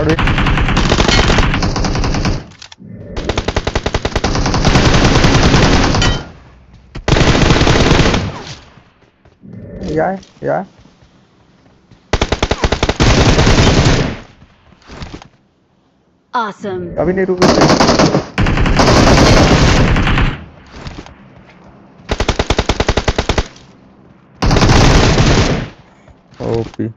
Squad Yeah, yeah. Awesome. अभी नहीं रुक सकते ओपी